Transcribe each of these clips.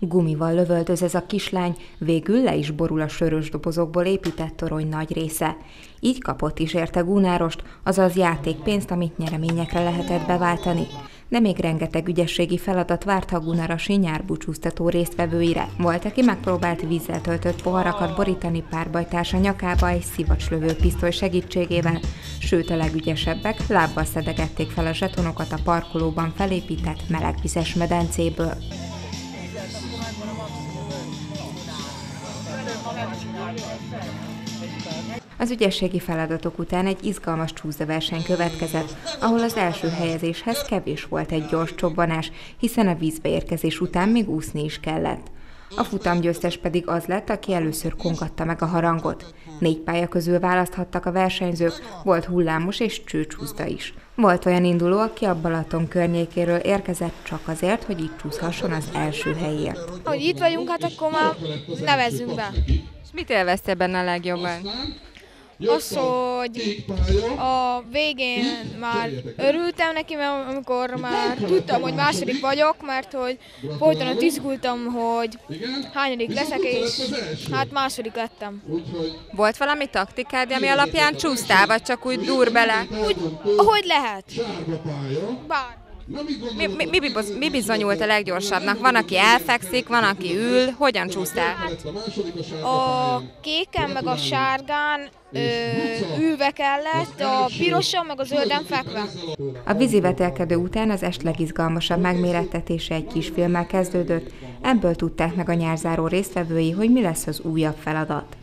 Gumival lövöldöz ez a kislány, végül le is borul a sörös dobozokból épített torony nagy része. Így kapott is érte gúnárost, azaz játékpénzt, amit nyereményekre lehetett beváltani de még rengeteg ügyességi feladat várt a Gunarasi nyárbúcsúztató résztvevőire. Volt, aki megpróbált vízzel töltött poharakat borítani párbajtársa nyakába egy szivacslövő pisztoly segítségével, sőt a legügyesebbek lábbal szedegették fel a zsetonokat a parkolóban felépített melegvizes medencéből. Az ügyességi feladatok után egy izgalmas csúszdaverseny következett, ahol az első helyezéshez kevés volt egy gyors csobbanás, hiszen a vízbe érkezés után még úszni is kellett. A futamgyőztes pedig az lett, aki először kongatta meg a harangot. Négy pálya közül választhattak a versenyzők, volt hullámos és csőcsúszda is. Volt olyan induló, aki a Balaton környékéről érkezett csak azért, hogy itt csúszhasson az első helyért. Hogy itt vagyunk, hát akkor már nevezzünk be. És mit élvezte benne a legjobban? Az, hogy a végén már örültem neki, mert amikor már tudtam, hogy második vagyok, mert hogy folyton izgultam, hogy hányadik leszek, és hát második lettem. Volt valami taktikád, ami alapján csúsztál, vagy csak úgy dur bele? Úgy, ahogy lehet. Bár. Mi, mi, mi, mi bizonyult a leggyorsabbnak? Van, aki elfekszik, van, aki ül. Hogyan csúsztál? A kéken meg a sárgán ö, ülve kellett, a piroson meg a zölden fekve. A vízi vetelkedő után az est legizgalmasabb megmérettetése egy kisfilmmel kezdődött. Ebből tudták meg a nyárzáró résztvevői, hogy mi lesz az újabb feladat.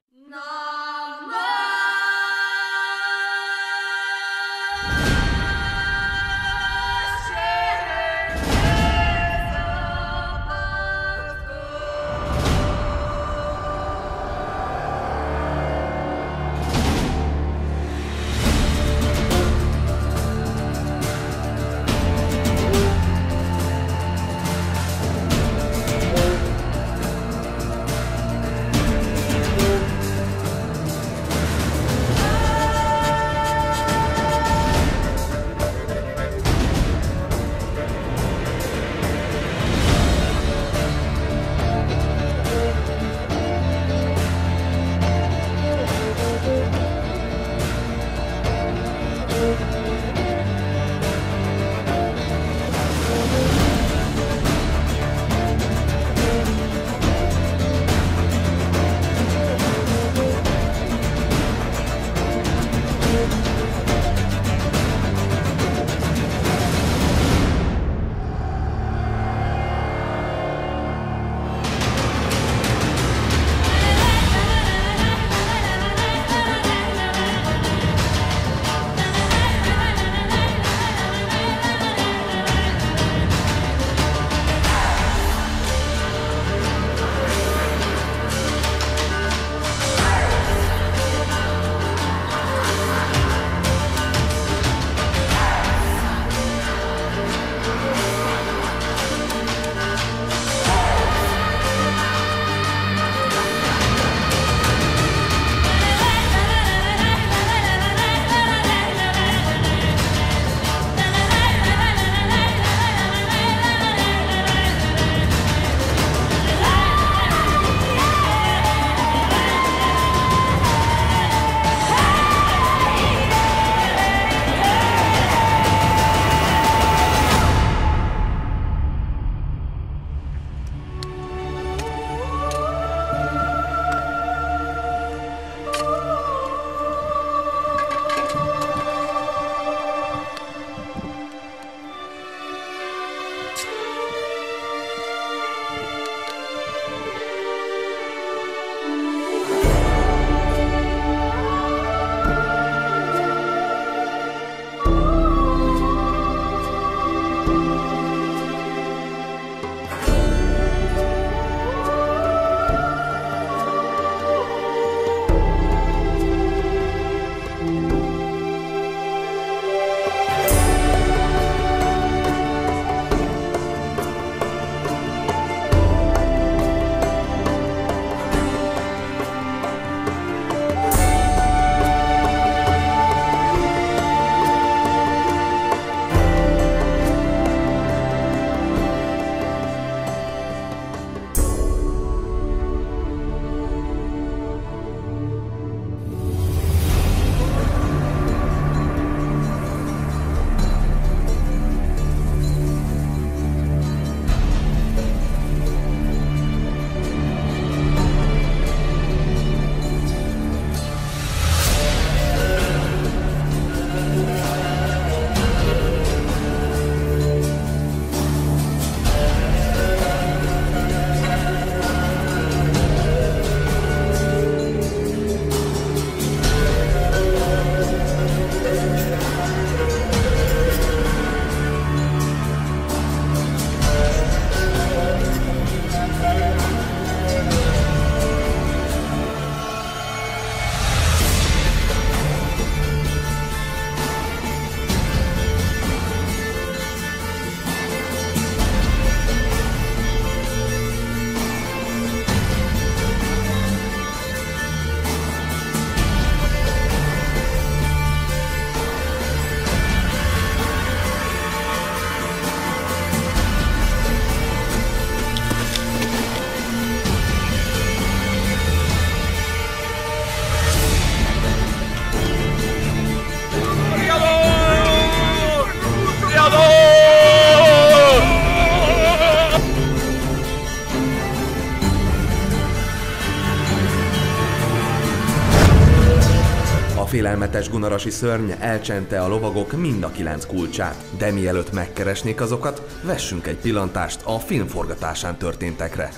Félelmetes gunarasi szörny elcsente a lovagok mind a kilenc kulcsát, de mielőtt megkeresnék azokat, vessünk egy pillantást a filmforgatásán történtekre.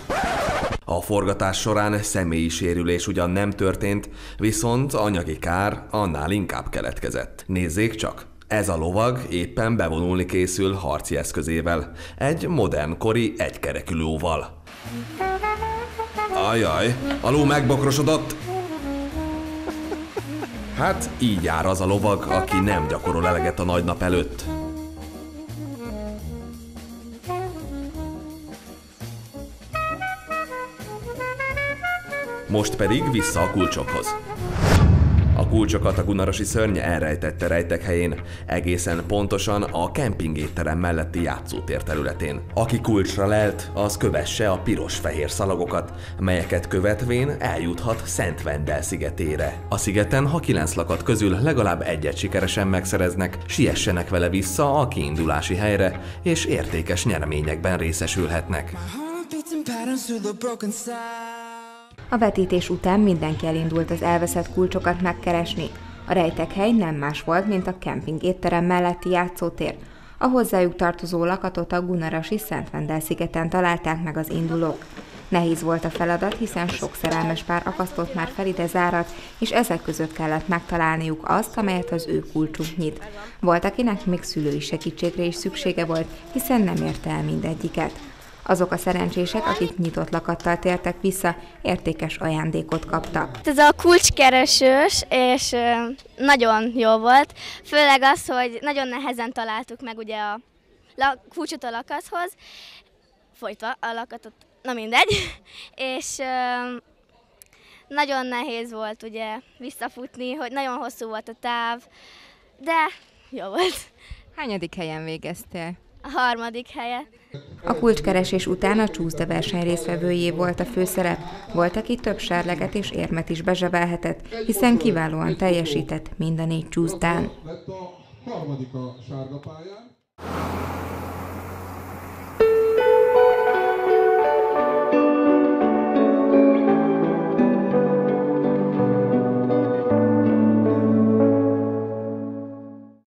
A forgatás során személyi sérülés ugyan nem történt, viszont anyagi kár annál inkább keletkezett. Nézzék csak! Ez a lovag éppen bevonulni készül harci eszközével, egy modern kori egykerekű lóval. Ajaj, a ló megbokrosodott! Hát így jár az a lovag, aki nem gyakorol eleget a nagy nap előtt. Most pedig vissza a kulcsokhoz. Kulcsokat a gunarosi szörny elrejtette rejtek helyén, egészen pontosan a kempingétterem melletti játszótér területén. Aki kulcsra lelt, az kövesse a piros-fehér szalagokat, melyeket követvén eljuthat Szent Vendel szigetére. A szigeten, ha kilenc lakat közül legalább egyet sikeresen megszereznek, siessenek vele vissza a kiindulási helyre, és értékes nyereményekben részesülhetnek. A vetítés után mindenki elindult az elveszett kulcsokat megkeresni. A rejtekhely nem más volt, mint a kemping étterem melletti játszótér. A hozzájuk tartozó lakatot a Gunarasi Vendel szigeten találták meg az indulók. Nehéz volt a feladat, hiszen sok szerelmes pár akasztott már fel ide zárat, és ezek között kellett megtalálniuk azt, amelyet az ő kulcsuk nyit. Volt, akinek még szülői segítségre is szüksége volt, hiszen nem érte el mindegyiket. Azok a szerencsések, akik nyitott lakattal tértek vissza, értékes ajándékot kaptak. Ez a kulcskeresős, és nagyon jó volt. Főleg az, hogy nagyon nehezen találtuk meg ugye a kulcsot a lakathoz, folytva a lakatot, na mindegy, és nagyon nehéz volt ugye visszafutni, hogy nagyon hosszú volt a táv, de jó volt. Hányadik helyen végeztél? A harmadik helye. A kulcskeresés után a csúszda verseny részvevőjé volt a főszerep. Volt, aki több sárleget és érmet is bezsebelhetett, hiszen kiválóan teljesített mind a négy csúszdán. Lett a harmadik a sárga pályán.